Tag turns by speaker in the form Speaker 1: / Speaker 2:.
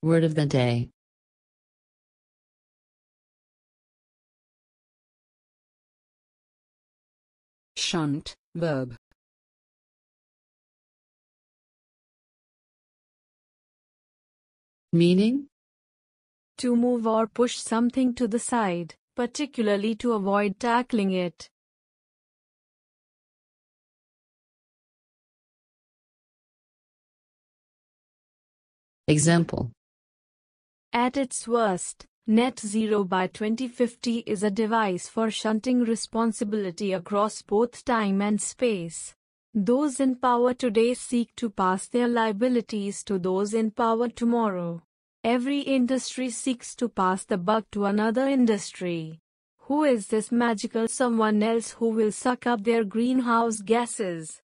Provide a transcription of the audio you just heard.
Speaker 1: Word of the day
Speaker 2: Shunt, verb.
Speaker 1: Meaning?
Speaker 3: To move or push something to the side, particularly to avoid tackling it.
Speaker 1: Example
Speaker 3: At its worst, Net Zero by 2050 is a device for shunting responsibility across both time and space. Those in power today seek to pass their liabilities to those in power tomorrow. Every industry seeks to pass the buck to another industry. Who is this magical someone else who will suck up their greenhouse gases?